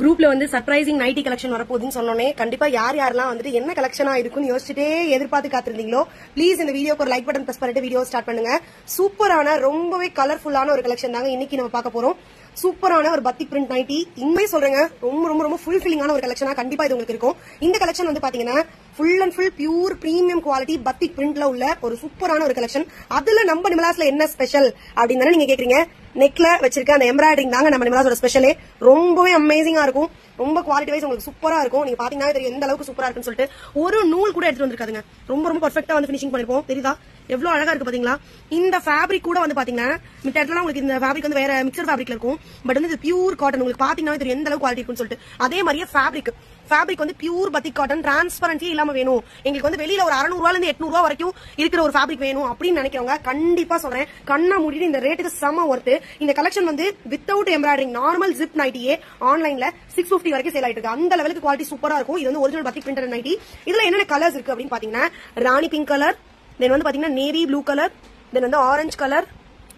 குரூப்ல வந்து surprising nightie collection வரப்போகுதுன்னு சொன்னோன்னே கண்டிப்பா யார் யாரெல்லாம் வந்துட்டு என்ன கலெக்ஷனா இருக்குன்னு யோசிச்சுட்டே எதிர்பார்த்து காத்திருந்தீங்களோ ப்ளீஸ் இந்த வீடியோக்கு ஒரு லைக் பட்டன் பிரஸ் பண்ணிட்டு வீடியோ ஸ்டார்ட் பண்ணுங்க. சூப்பரான ரொம்பவே கலர்ஃபுல்லான ஒரு கலெக்ஷன் தாங்க இன்னைக்கு நம்ம பார்க்க போறோம். சூப்பரான ஒரு பத்தி பிரிண்ட் நைட்டி உண்மையை சொல்றேங்க ரொம்ப ரொம்ப ரொம்ப ஃபுல் ஃபில்லிங்கான ஒரு கலெக்ஷனா கண்டிப்பா இது உங்களுக்கு இருக்கும். இந்த கலெக்ஷன் வந்து பாத்தீங்கன்னா full and full pure premium quality batik பிரிண்ட்ல உள்ள ஒரு சூப்பரான ஒரு கலெக்ஷன் அதுல நம்ம நிமலாஸ்ல என்ன ஸ்பெஷல் அப்படின்னு நீங்க கேக்குறீங்க. நெக்ல வச்சிருக்க அந்த எம்ப்ராய்டரிங் தாங்க நம்ம நிமலாஸோட ஸ்பெஷலே ரொம்பவே அமேசிங்கா இருக்கும். ரொம்ப குவாலிட்டி வைஸ் உங்களுக்கு சூப்பரா இருக்கும். நீங்க பாத்தீங்கன்னா தெரியும் எந்த அளவுக்கு சூப்பரா இருக்குன்னு சொல்லிட்டு. ஒரு நூல் கூட எடுத்துட்டு வந்திருக்காதுங்க. ரொம்ப ரொம்ப பர்ஃபெக்ட்டா வந்து ஃபினிஷிங் பண்ணிருப்போம். தெரியுதா? எவ்வளவு அழகா இருக்கு பாத்தீங்களா? இந்த ஃபேப்ரிக் கூட வந்து பாத்தீங்கன்னா மித்த இடத்துல உங்களுக்கு இந்த ஃபேப்ரிக் வந்து வேற மிக்சர் ஃபேப்ரிக்ல இருக்கும். பட் வந்து இது பியூர் காட்டன் உங்களுக்கு பாத்தீங்கன்னா தெரியும் எந்த அளவுக்கு குவாலிட்டி இருக்குன்னு சொல்லிட்டு. அதே மாதிரியே ஃபேப்ரிக் ஃபேப்ரிக் வந்து பியூர் பத்திக் காட்டன் டிரான்ஸ்பரன்சி இல்லாம வேணும். எங்களுக்கு வந்து வெளியில ஒரு அறுநூறுவால இருந்து எட்நூறு ரூபா வரைக்கும் இருக்கிற ஒரு ஃபேப்ரிக் வேணும் அப்படின்னு நினைக்கிறவங்க கண்டிப்பா சொல்றேன். கண்ணா மூடிட்டு இந்த ரேட்டுக்கு செம ஒர்த்து இந்த கலெக்ஷன் வந்து வித்தவுட் எம்ப்ராய்டரிங் நார்மல் ஜிப் நைட்டியே ஆன்லைன்ல சிக்ஸ் பிப்டி வரைக்கும் சேல் ஆயிட்டு இருக்கு. அந்த லெவலுக்கு குவாலிட்டி சூப்பரா இருக்கும். இது வந்து ஒரிஜினல் பத்திக் பிரிண்டட் நைட்டி இதுல என்னென்ன கலர்ஸ் இருக்கு அப்படின்னு பாத்தீங்கன்னா ராணி பிங்க் கலர் தென் வந்து பாத்தீங்கன்னா நேவி ப்ளூ கலர் தென் வந்து ஆரஞ்சு கலர்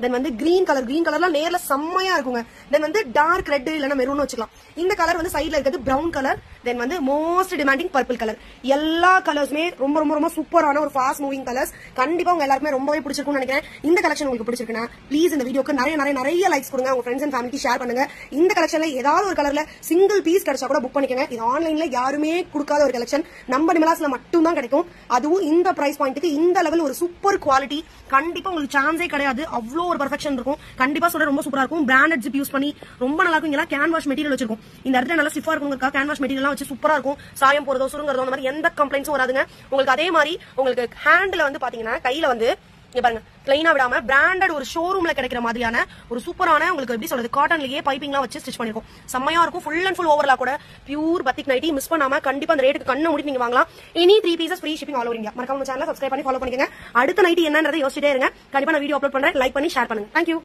தென் வந்து கிரீன் கலர் கிரீன் கலர்லாம் நேர்ல செம்மையா இருக்குங்க. தென் வந்து டார்க் ரெட் இல்லைன்னா மெரூன் வச்சுக்கலாம். இந்த கலர் வந்து சைடில் இருக்கிறது ப்ரௌன் கலர் தென் வந்து மோஸ்ட் டிமாண்டிங் பர்பிள் கலர் எல்லா கலர்ஸுமே ரொம்ப ரொம்ப ரொம்ப சூப்பரான ஒரு ஃபாஸ்ட் மூவிங் கலர்ஸ் கண்டிப்பா உங்க எல்லாருமே ரொம்பவே பிடிச்சிருக்கும்னு நினைக்கிறேன். இந்த கலெக்ஷன் உங்களுக்கு பிடிச்சிருக்குன்னா ப்ளீஸ் இந்த வீடியோக்கு நிறைய நிறைய நிறைய லைக்ஸ் கொடுங்க. உங்க ஃப்ரெண்ட்ஸ் அண்ட் ஃபேமிலிக்கு ஷேர் பண்ணுங்க. இந்த கலெக்ஷன்ல ஏதாவது ஒரு கலர்ல சிங்கிள் பீஸ் கிடைச்சா கூட புக் பண்ணிக்கோங்க. இது ஆன்லைன்ல யாருமே கொடுக்காத ஒரு கலெக்ஷன் நம்ம நிமலாஸ்ல மட்டும் தான் கிடைக்கும். அதுவும் இந்த பிரைஸ் பாயிண்ட்டுக்கு இந்த லெவல் ஒரு சூப்பர் குவாலிட்டி கண்டிப்பா உங்களுக்கு சான்ஸே கிடையாது. அவ்வளோ ஒரு பர்ஃபெக்ஷன் இருக்கும். கண்டிப்பா சொல்ற ரொம்ப சூப்பரா இருக்கும். பிராண்டட் ஜிப் யூஸ் பண்ணி ரொம்ப நல்லா இருக்கும். இங்கெல்லாம் கேன்வாஷ் மெட்டீரியல் வச்சிருக்கும். இந்த இடத்துல நல்லா ஸ்டிஃபா இருக்கும் கேன் வாஷ் மெட்டீரியல் வச்சு சூப்பரா இருக்கும். சாயம் போறதோ சுருங்குறதோ அந்த மாதிரி எந்த கம்ப்ளைண்ட்ஸும் வராதுங்க. உங்களுக்கு அதே மாதிரி உங்களுக்கு ஹேண்ட்ல வந்து பாத்தீங்கன்னா கையில வந்து இங்க பாருங்க பிளைனா விடாம பிராண்டட் ஒரு ஷோரூம்ல கிடைக்கிற மாதிரியான ஒரு சூப்பரான உங்களுக்கு எப்படி சொல்றது காட்டன்லயே பைப்பிங்லாம் வச்சு ஸ்டிச் பண்ணிருக்கும். செம்மையா இருக்கும் ஃபுல் அண்ட் ஃபுல் ஓவர்லா கூட. பியூர் பத்திக் நைட்டி மிஸ் பண்ணாம கண்டிப்பா அந்த ரேட்டுக்கு கண்ணை முடி நீங்க வாங்கலாம். இனி three pieces free shipping all over India மறக்காம சேனல் சப்ஸ்கிரைப் பண்ணி ஃபாலோ பண்ணிக்கங்க. அடுத்த நைட்டி என்னன்றதை யோசிச்சிட்டே இருங்க. கண்டிப்பா நான் வீடியோ அப்லோட் பண்றேன். லைக் பண்ணி ஷேர் பண்ணுங்க. Thank you